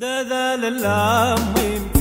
دادا لله ميمتي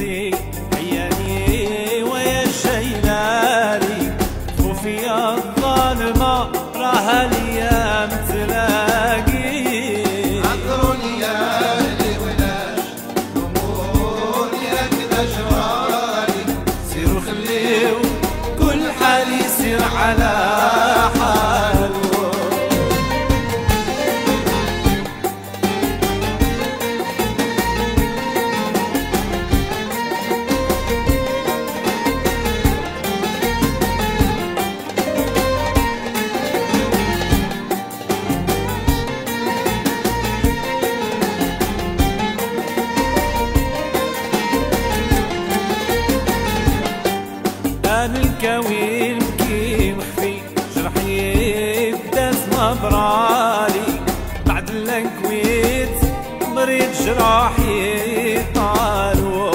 طالو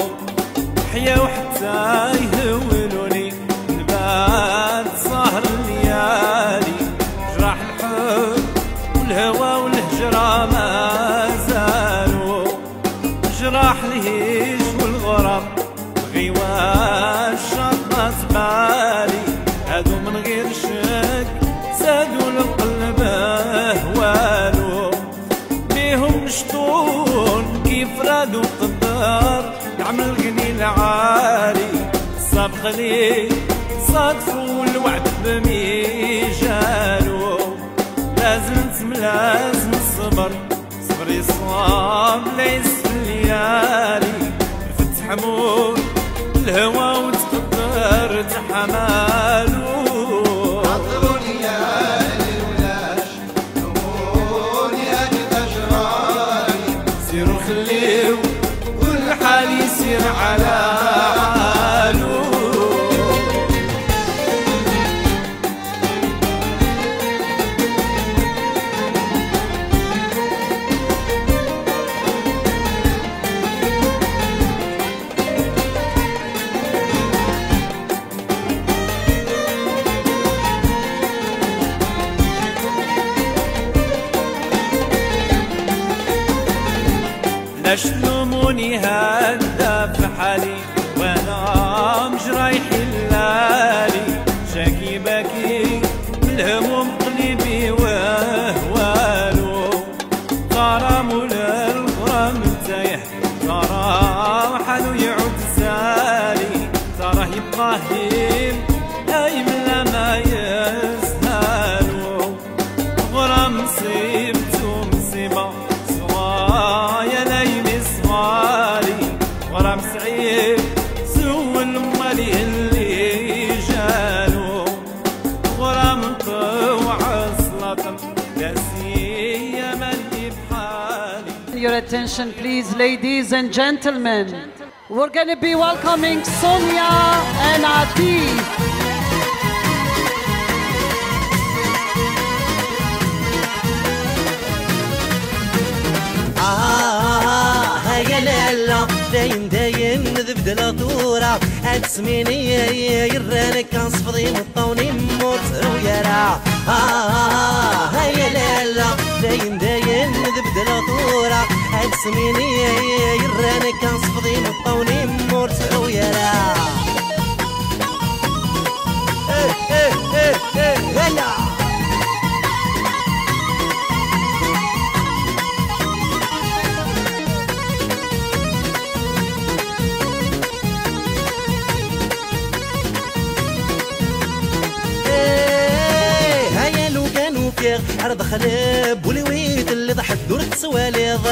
حيا وحتى نبات سهر الليالي جراح الحب والهوى والهجرة ما والغرام غيوان شطت قدر نعمل الغني العالي. سابق لي صادفوا الوعد بميجالو لازم تملازم الصبر صبري صاب ليس في الليالي فتح مول الهوى يسير على حالي وأنا مجرايح اللالي شاكي باكي بالهموم قلبي وهوالو. غرام الغرام تايح غرام حالو يعود سالي. تراه يبقى هيم attention, please, ladies and gentlemen. We're going to be welcoming Sonia and Atif. آه داين داين ذبد الطورة أتسميني يرانك أنصفضي مطوني موت ويرا آه هيا لالا داين داين ذبد الطورة أتسميني يرانك أنصفضي مطوني موت ويرا إيه إيه إيه إيه هلا. إيه، هيا لو كانوا فيغ عرض خلاب ولويت دورت سواليض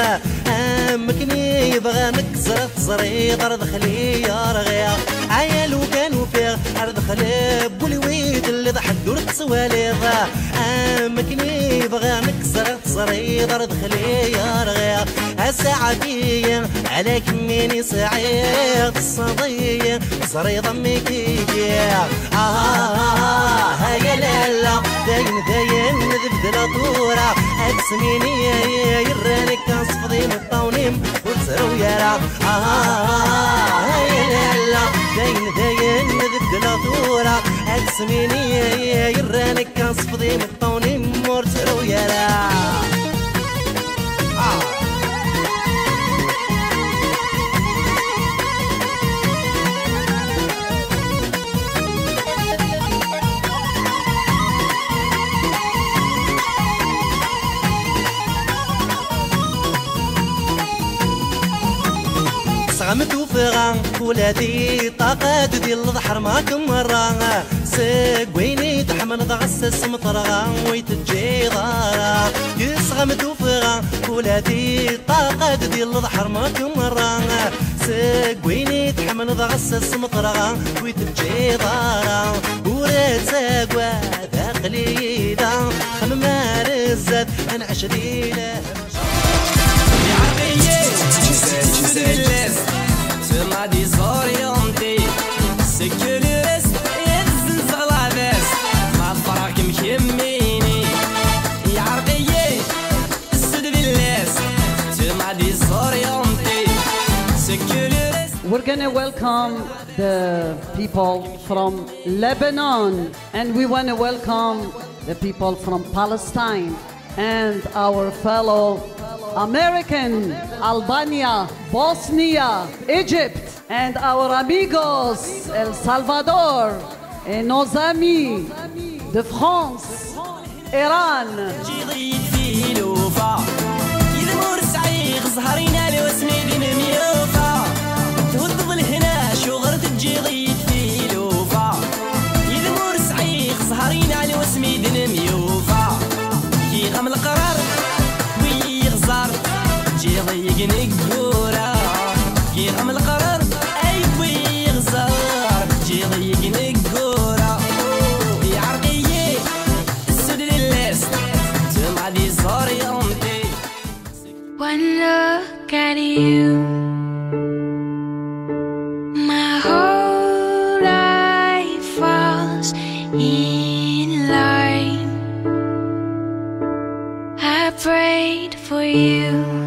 امكني يبغى نكسر تصريض عرض خلي يا رغيا هيا لو كانوا فيغ عرض خلاب ولويت اللي ضحك دورت سواليض امكني يبغى نكسر تصريض عرض خلي يا رغيا الساعة دي عليك ميني سعيد الصديق صري ضمك آه, آه, آه هيا لالا داين داين ذبد الطورة أكسميني يرانك يرا آه, آه هيا لالا داين داين ذبد الطورة أكسميني يرانك أصفضي مطونيم غمت وفغا ولادي طاقات ديال الضحر ما مرة سقويني تحمل ضغسس مطرغا ويتجي ضارا. يسغمت وفغا ولادي طاقات ديال الضحر ما مرة سقويني تحمل ضغسس مطرغا ويتجي ضارا. ورد سقوا داخلي دا خمما رزت أنا اشديله We're gonna welcome the people from Lebanon and we wanna welcome the people from Palestine and our fellow American, Albania, Bosnia, Egypt, and our amigos El Salvador, et nos amis de France, Iran. سنيدين ميوفا يغم القرار ويغزر جي ضيقني قورا for you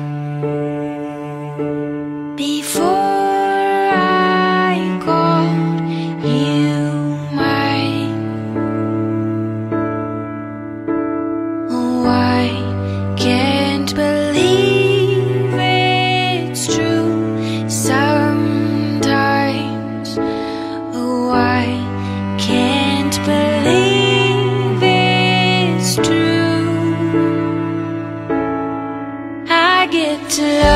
to love